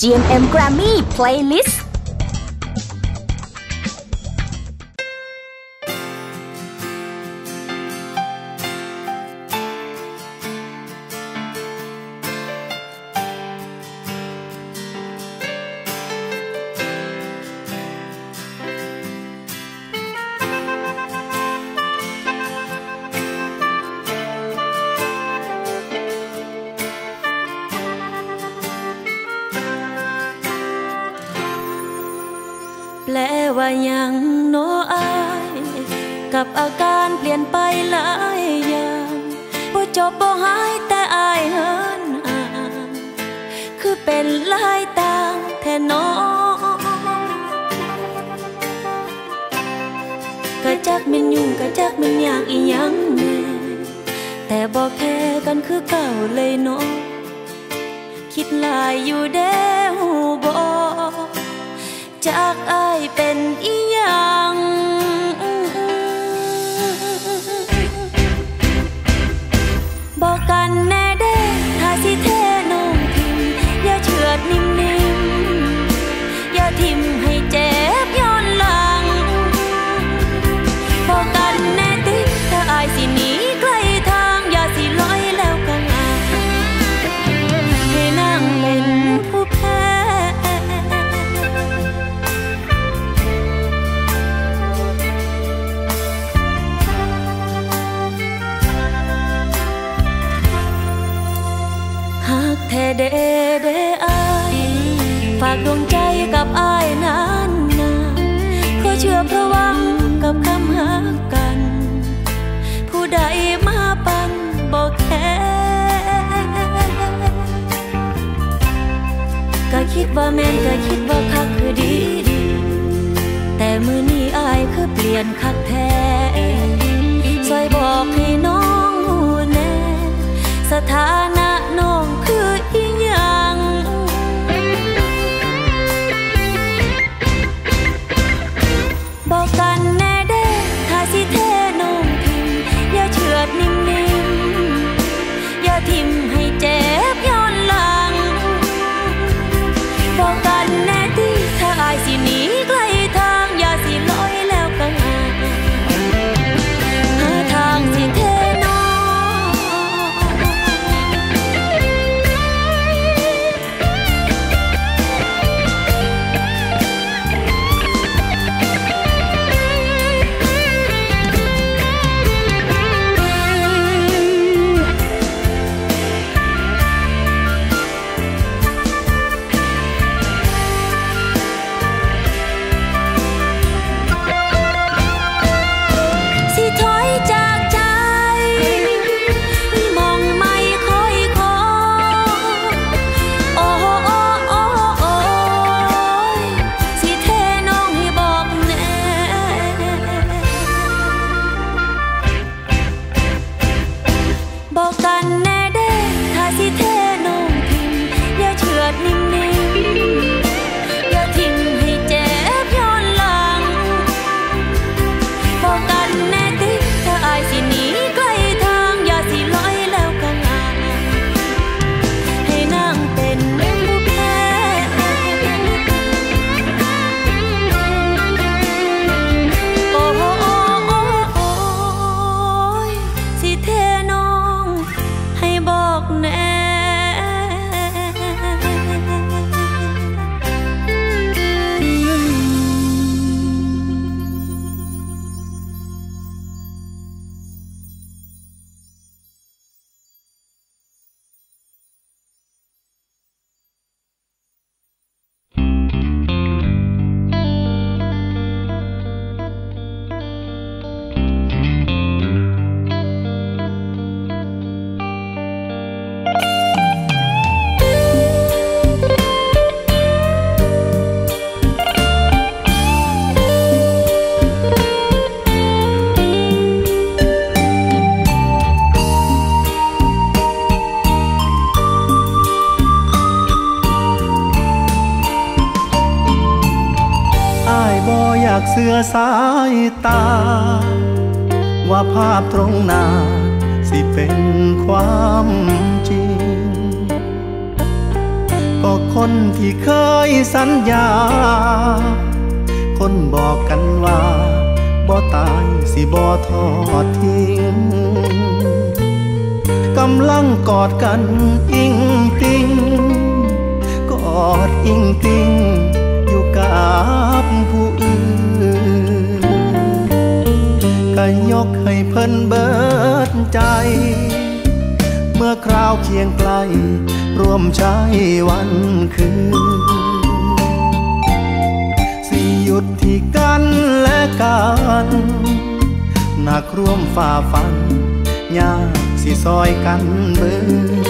GMM Grammy Playlist นเบิดใจ เมื่อคราวเคียงไกล ร่วมใช้วันคืนสิหยุดที่กันและกันนักร่วมฝ่าฟันยากสิซอยกันเบิด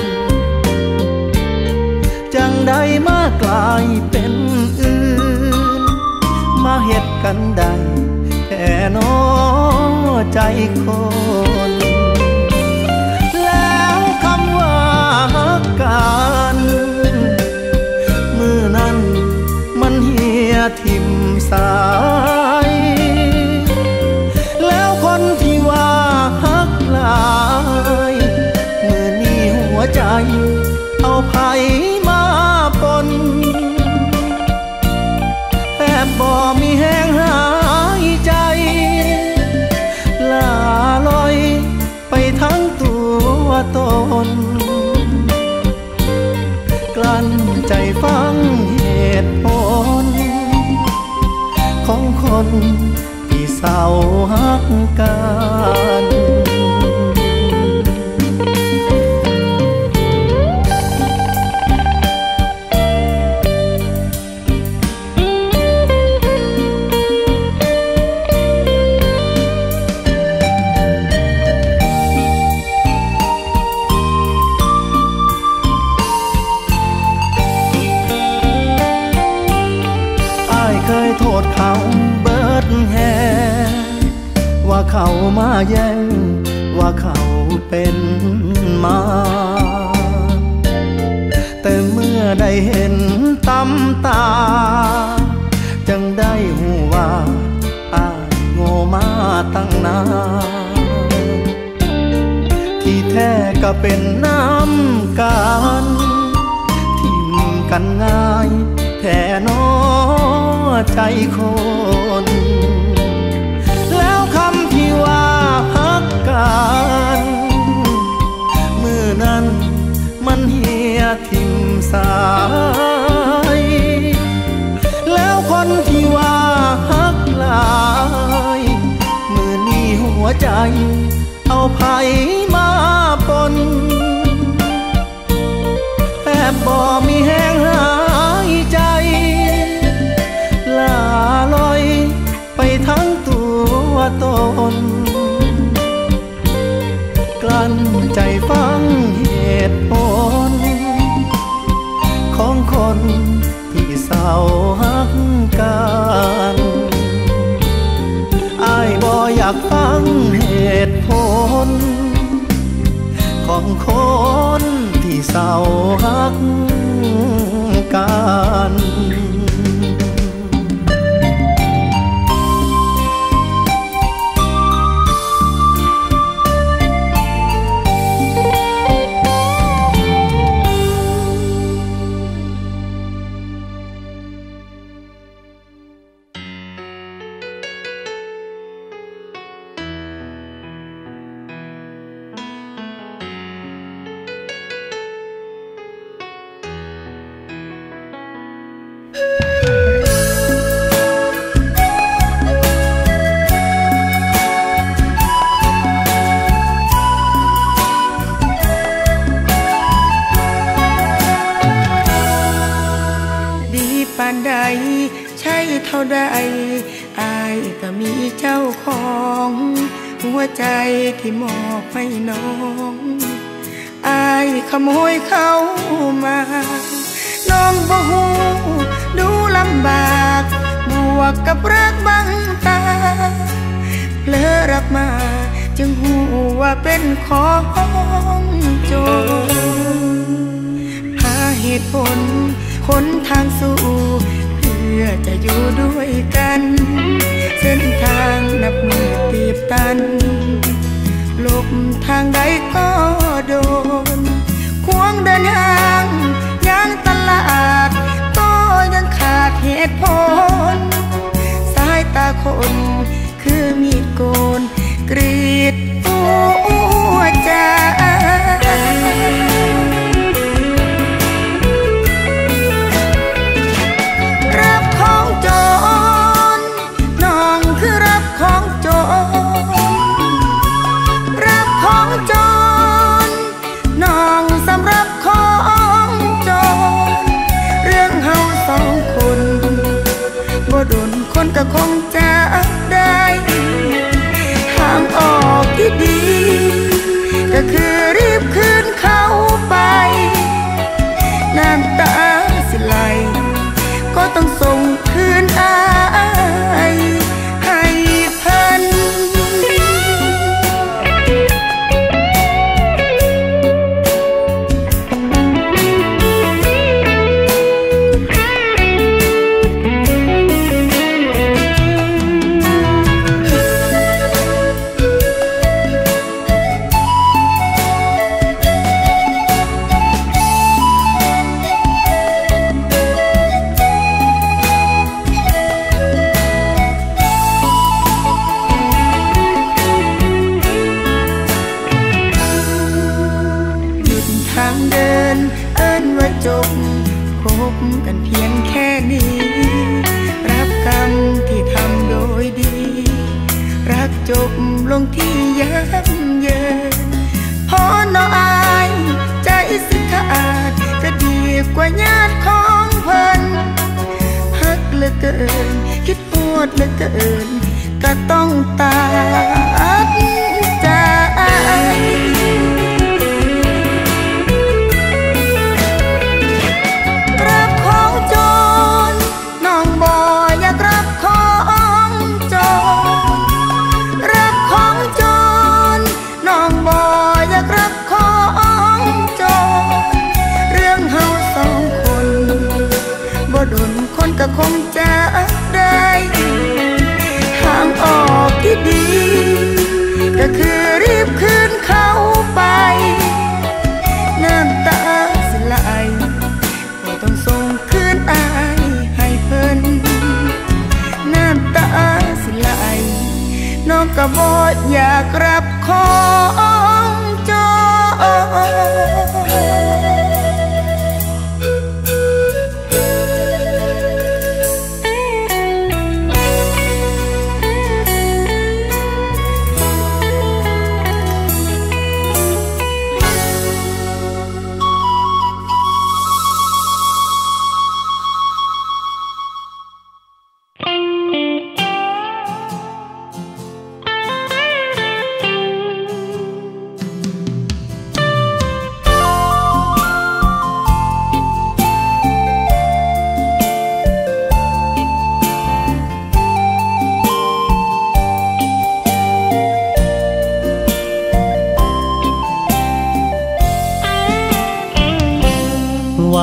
จังใดมากลายเป็นอื่น มาเหตุกันใด แนอใจคนแล้วคำว่ากกันมือนั้นมันเหียทิมสา เสาฮักกัน น ขโมยเข้ามา น้องบ่หูดูลำบากบวกกับรักบังตาเพลอรับมา จึงหูว่าเป็นของโจรหาเหตุผลคนทางสู่ เพื่อจะอยู่ด้วยกัน เส้นทางนับมือตีบตัน หลบทางใดก็โดน ควงเดินห่างยังตลาด ก็ยังขาดเหตุผล สายตาคนคือมีโกนกรี ก็คงจะได้ทางออกที่ดี ก็คือรีบคืนเขาไป น้ำตาสิไหลก็ต้องส่งคืนอา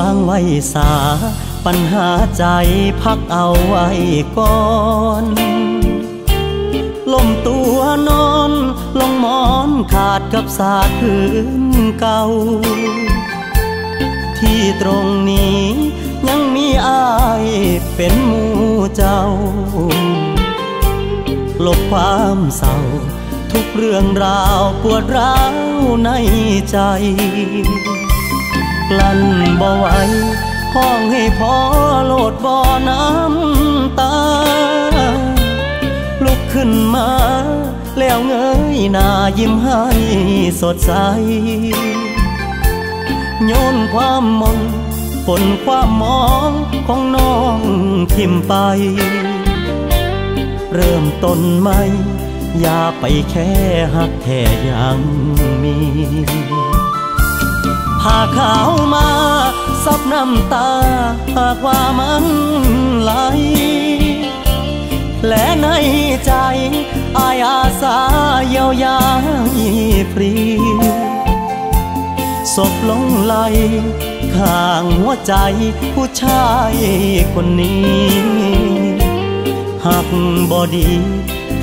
างไว้สา ปัญหาใจพักเอาไว้ก่อนล่มตัวนอนลงมอนขาดกับสาดพื้นเก่า ที่ตรงนี้ยังมีอายเป็นหมู่เจ้า ลบความเศร้าทุกเรื่องราวปวดร้าวในใจ กลั้นบ่ไหวห้องให้พอโลดบ่อน้ำตา ลุกขึ้นมา แล้วเงยหน้ายิ้มให้สดใส โยนความมนฝนความมองของน้องทิมไป เริ่มต้นใหม่อย่าไปแค่หักแค่ยังมี หากเขาวมาซับน้ำตาหากว่ามันไหลและในใจอายอาสาเยียวยาฟรีศพลงไหลข้างหัวใจผู้ชายคนนี้หากบอดี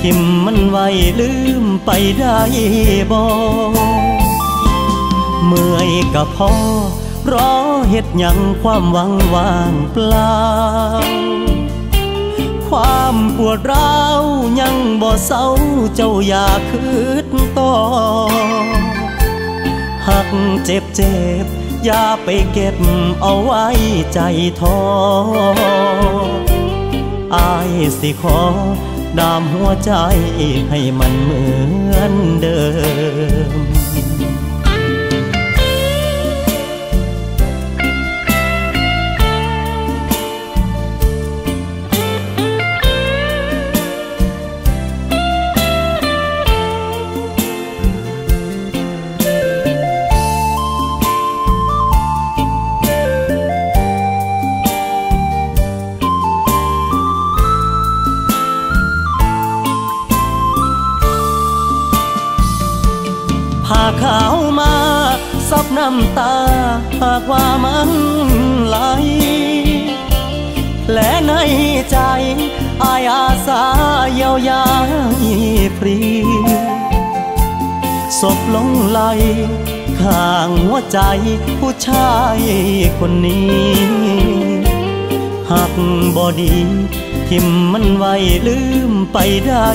ทิมมันไว้ลืมไปได้บ่ เมื่อยกับพ่อรอเฮ็ดยังความหวังว่างเปล่า ความปวดร้าวยังบ่เศร้าเจ้าอย่าคืดต่อ หักเจ็บเจ็บอย่าไปเก็บเอาไว้ใจท้ออายสิขอดามหัวใจให้มันเหมือนเดิมำตาหากว่ามันไหล และในใจอายอาสาเยียวยาฟรีศพลงไหลข้างหัวใจผู้ชายคนนี้หักบอดีทิมมันไว้ลืมไปได้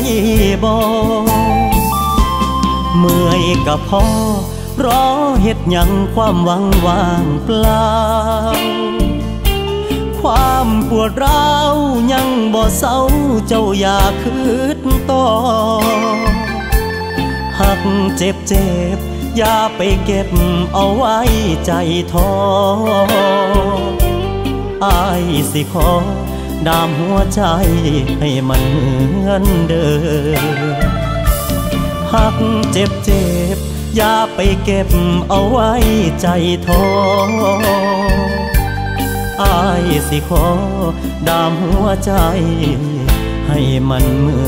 บ่เมื่อยกับพ่อ รอเฮ็ดยังความหวังว่างเปล่า ความปวดร้าวยังบ่เศร้าเจ้าอย่าคืดต่อหักเจ็บเจ็บอย่าไปเก็บเอาไว้ใจท้ออายสิขอดามหัวใจให้มันเหมือนเดิมหักเจ็บเจ็บ อย่าไปเก็บเอาไว้ใจท้ออายสิขอดามหัวใจ ให้มันเหมื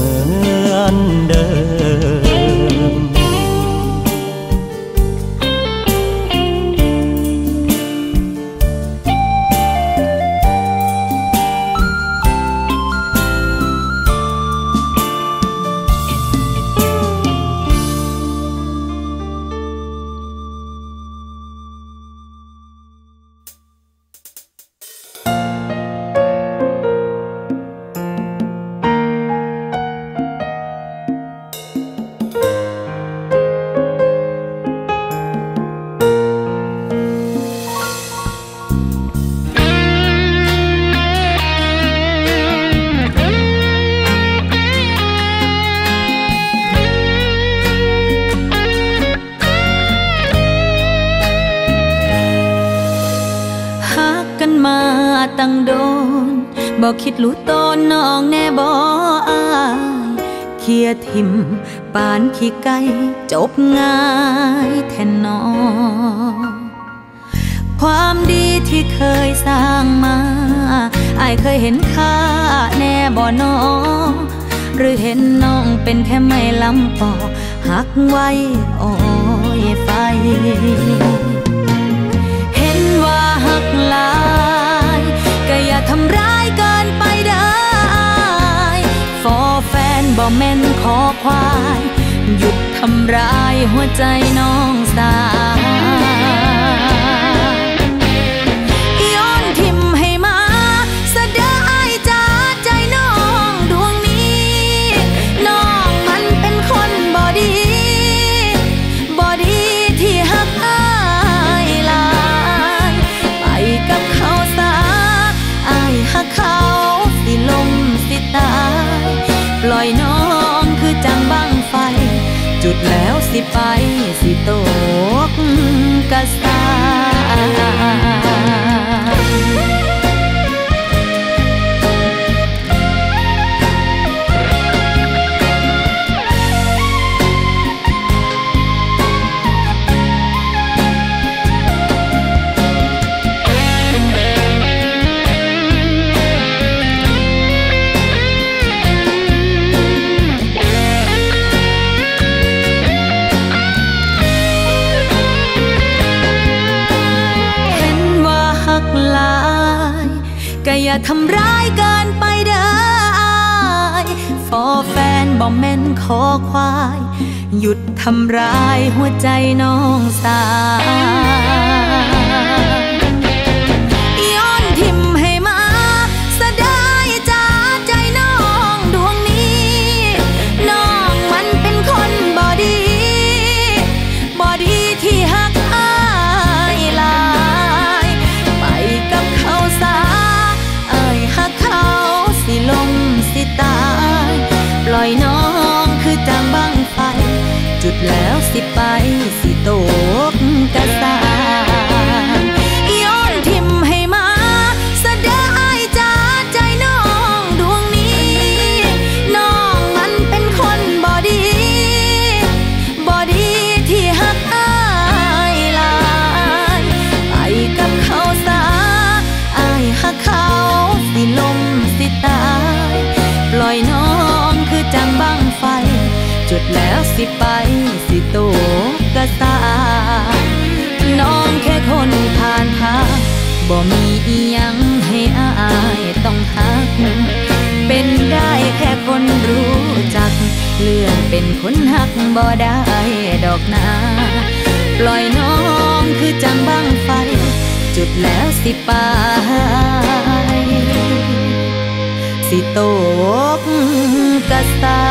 อนเดิม ดรู้ตนน้องแน่บออายเคียทิมปานขี้ไก่จบง่ายแทนนอความดีที่เคยสร้างมาอายเคยเห็นค่าแน่บ่น้องหรือเห็นน้องเป็นแค่ไม่ลำปอหักไว้โอ้ยไฟ บ่แม่นขอควาย หยุดทำร้ายหัวใจน้องสาว กะ อย่าทำร้ายเกินไปเด้ออายฟอแฟนบอกแม่นขอควาย หยุดทำร้ายหัวใจน้องสาว บ่มียังให้อายต้องหัก เป็นได้แค่คนรู้จัก เลือกเป็นคนหักบ่ได้ดอกนา ปล่อยน้องคือจังบ้างไฟ จุดแล้วสิปายสิโตกกระสา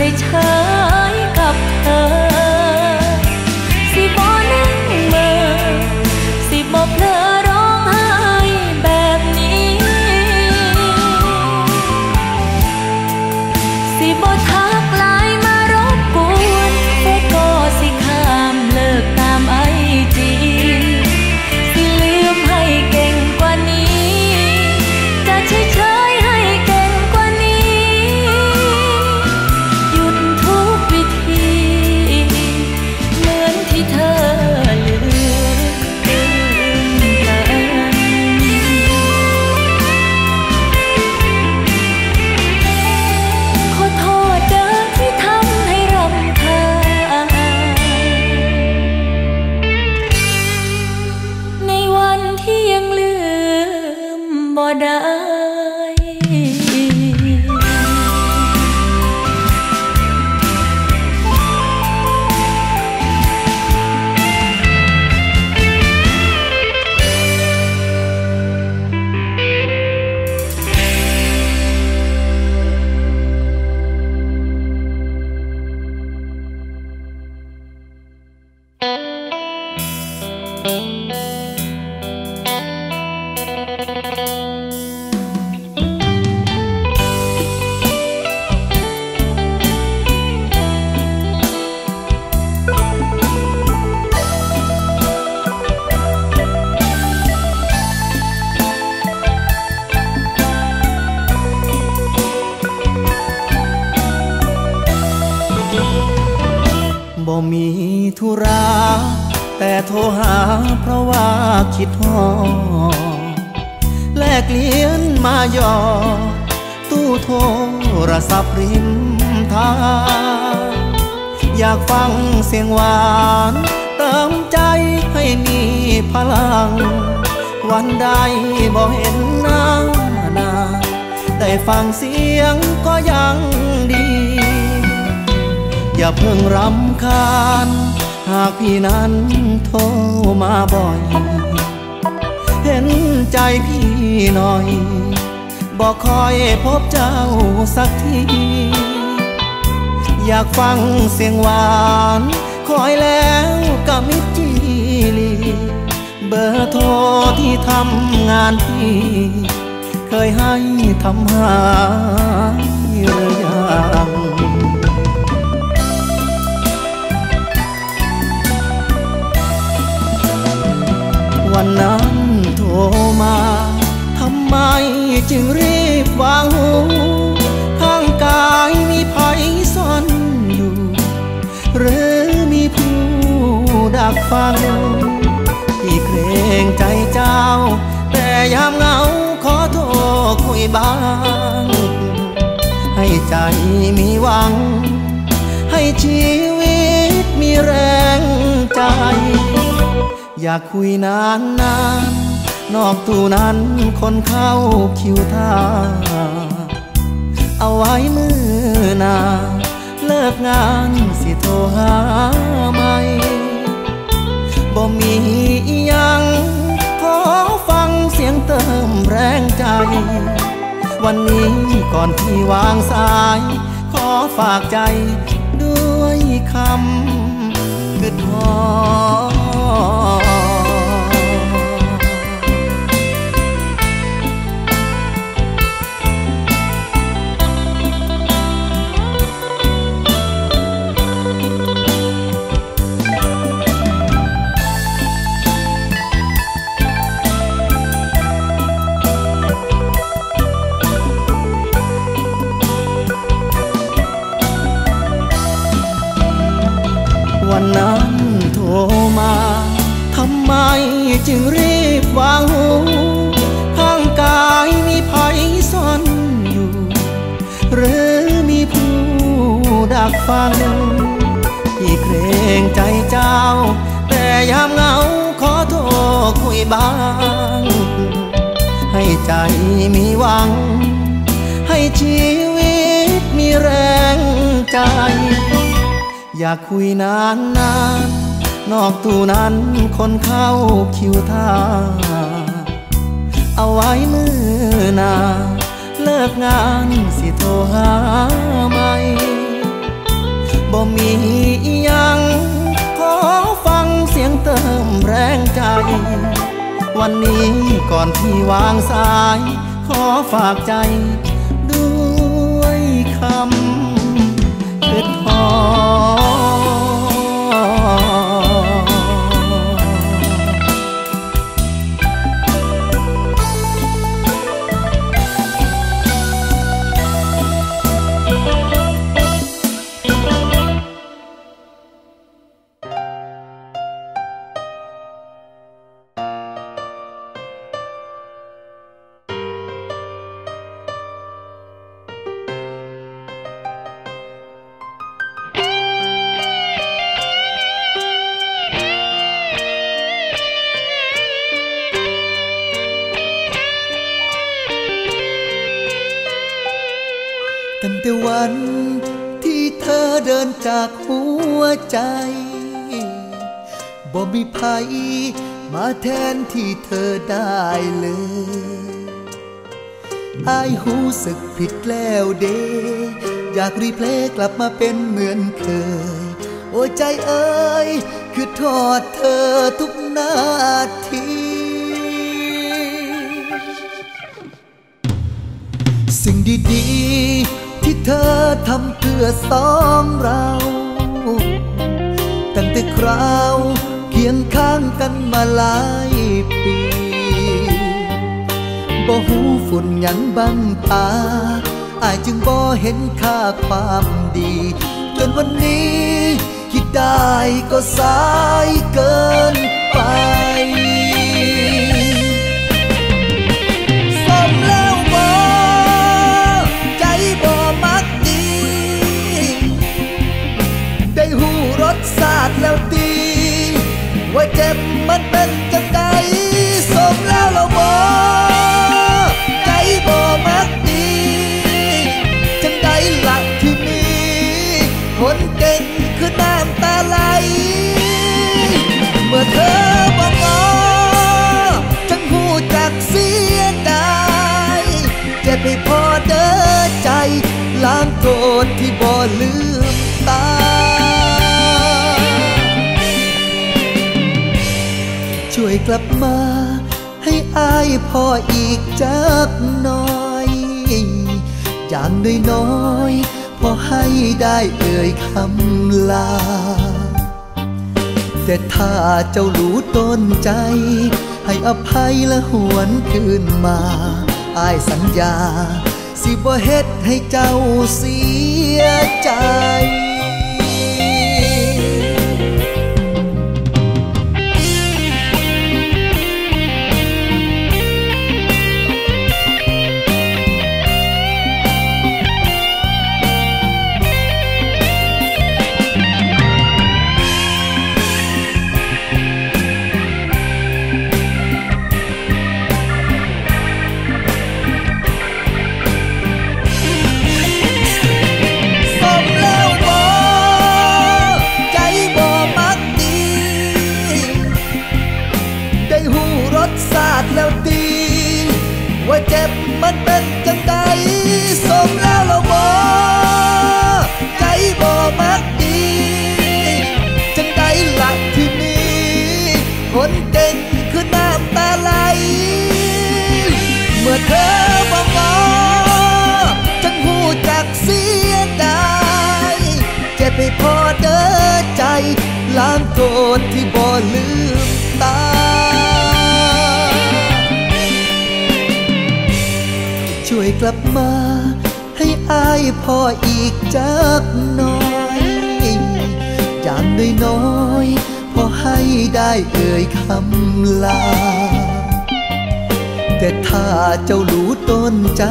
เฉยๆกับเธอากฟังเสียงหวาน เติมใจให้มีพลัง วันใดบ่เห็นหน้านาได้ฟังเสียงก็ยังดี อย่าเพิ่งรำคาญ หากพี่นั้นโทรมาบ่อย เห็นใจพี่หน่อย บอกคอยพบเจ้าสักที อยากฟังเสียงหวานคอยแล้วกับมิจีลีเบอร์โทรที่ทำงานพี่ เคยให้ทำหาหรือยังวันนั้นโทรมา ทำไมจึงรีบวางหู ดักฟังที่เกรงใจเจ้า แต่ยามเหงาขอโทรคุยบ้าง ให้ใจมีหวัง ให้ชีวิตมีแรงใจ อยากคุยนานนานนอกตู้นั้นคนเข้าคิวท่า เอาไว้มือนา เลิกงานสิโทรหาใหม่ บ่มียัง ขอฟังเสียงเติมแรงใจ วันนี้ก่อนที่วางสาย ขอฝากใจด้วยคำกึดหอ วันนั้นโทรมาทำไมจึงรีบวางหูข้างกายมีภัยซ่อนอยู่ หรือมีผู้ดักฟัง ที่เกรงใจเจ้า แต่ยามเหงาขอโทรคุยบ้าง ให้ใจมีหวัง ให้ชีวิตมีแรงใจ อยากคุยนานนานนอกตู้นั้นคนเข้าคิวท่า เอาไว้มือนาเลิกงานสิโทรหาใหม่บ่มียังขอฟังเสียงเติมแรงใจ วันนี้ก่อนที่วางสาย ขอฝากใจ ด้วยคำคิดพอ วใจ บ่มีภัยมาแทนที่เธอได้เลยอายหูสึกผิดแล้วเด อยากรีเพลย์กลับมาเป็นเหมือนเคย โอ้ใจเอ้ย คือทอดเธอทุกนาทีสิ่งดีๆ ที่เธอทำเพื่อสองเรา ตั้งแต่คราวเคียงข้างกันมาหลายปีบ่หูฝุ่นยังบังตาอายจึงบ่เห็นค่าความดี จนวันนี้คิดได้ก็สายเกินไปางโกรธที่บ่ลืมตา ช่วยกลับมา ให้อายพ่ออีกจักหน่อย อย่างน้อยๆพอให้ได้เอ่ยคำลา แต่ถ้าเจ้ารู้ต้นใจ ให้อภัยและหวนคืนมาอายสัญญา สิบ่เฮ็ดให้เจ้าเสีย ใจ กลับมา ให้อายพออีกจักหน่อย อย่างน้อยๆพอให้ได้เอ่ยคำลา แต่ถ้าเจ้ารู้ต้นใจ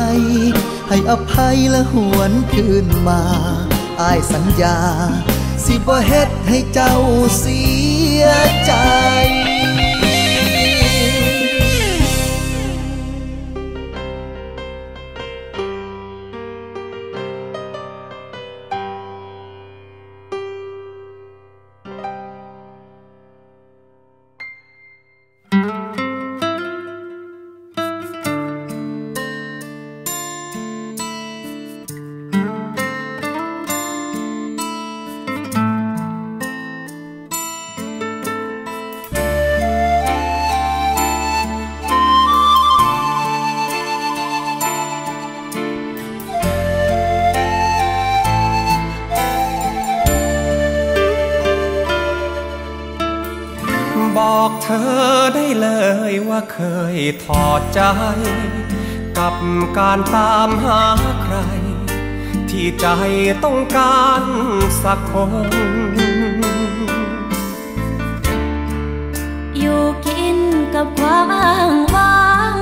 ให้อภัยและหวนคืนมา อายสัญญา สิบ่เฮ็ดให้เจ้าเสียใจ เคยถอดใจ กับการตามหาใคร ที่ใจต้องการสักคน อยู่กินกับความอ้างว้าง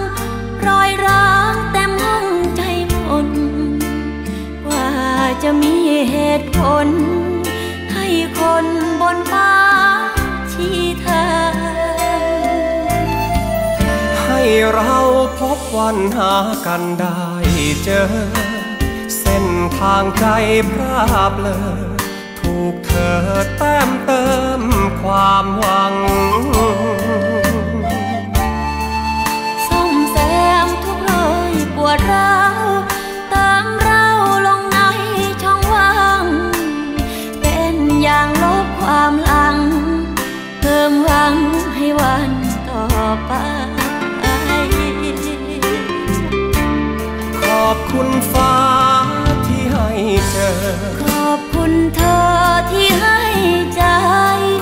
รอยร้างเต็มห้องใจหมดว่าจะมีเหตุผล ให้คน เราพบวันหากันได้เจอ เส้นทางใจพราบเลอถูกเธอแต้มเติมความหวังซ่อมแซมทุกรอยปวดร้าว คุณฟ้าที่ให้เจอ ขอบคุณเธอที่ให้ใจ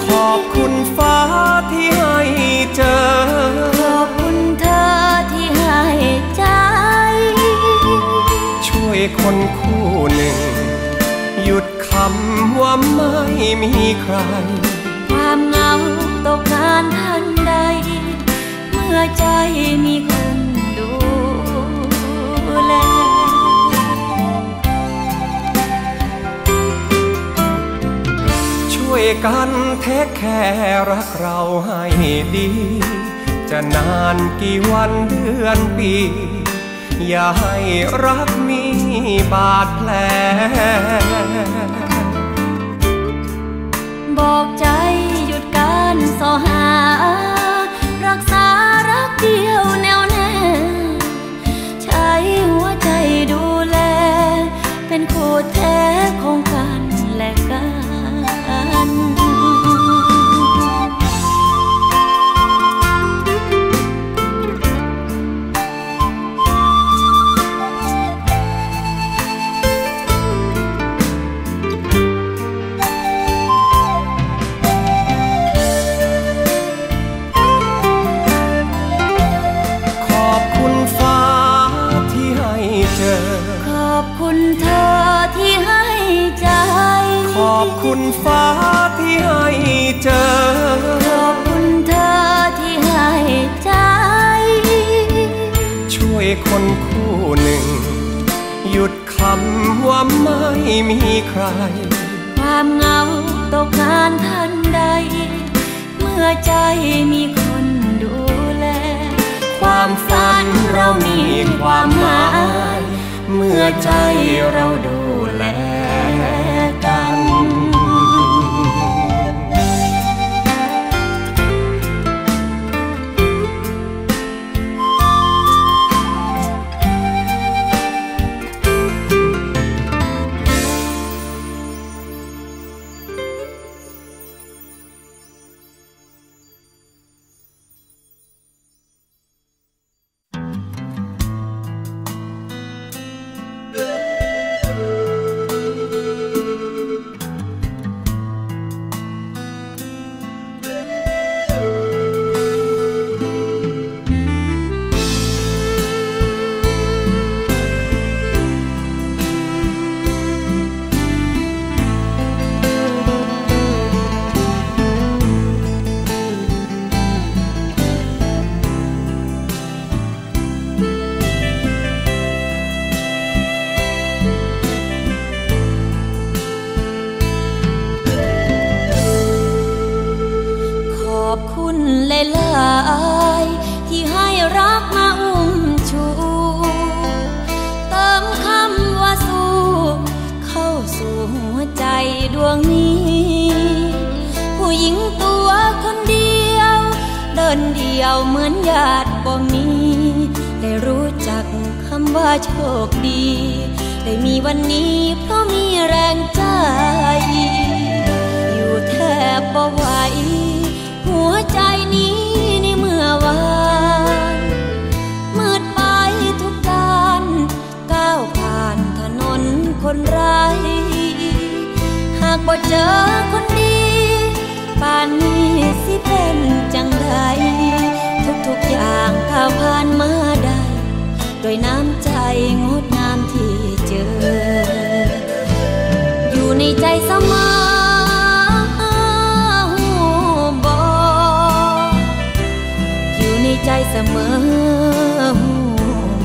ขอบคุณฟ้าที่ให้เจอ ขอบคุณเธอที่ให้ใจ ช่วยคนคู่หนึ่ง หยุดคำว่าไม่มีใคร ความเหงาตกงานทันใด เมื่อใจมีคน กันเทคแค่รักเราให้ดี จะนานกี่วันเดือนปี อย่าให้รักมีบาดแผล บอกใจหยุดการสอหา รักษารักเดียวแน่วแน่ ใช้หัวใจดูแล เป็นคู่แท้ของ คุณฟ้าที่ให้เจอ ขอบคุณเธอที่ให้ใจ ช่วยคนคู่หนึ่ง หยุดคำว่าไม่มีใคร ความเหงาตกงานทันใด เมื่อใจมีคนดูแล ความฝันเรามีความหมาย เมื่อใจเราดู ใจเสมอบออยู่ในใจเสมอหู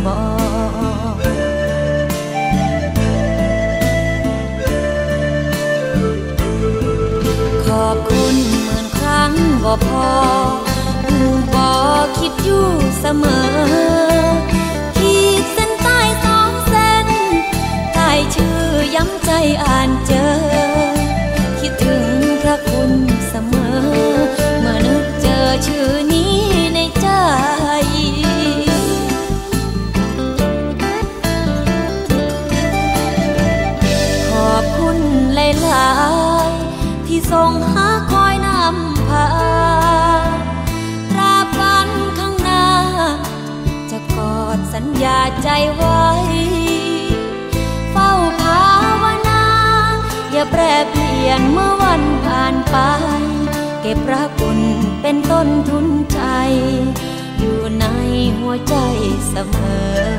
บอขอบคุณเหมือนครั้งบ่พอหูบอคิดอยู่เสมอ ได้อ่านเจอ คิดถึงพระคุณเสมอ เมื่อนึกเจอชื่อนี้ในใจขอบคุณหลายๆที่ส่งหาคอยนำพาตราบวันข้างหน้า จะกอดสัญญาใจว่า แปรเปลี่ยนเมื่อวันผ่านไป เก็บระกคุณเป็นต้นทุนใจ อยู่ในหัวใจเสมอ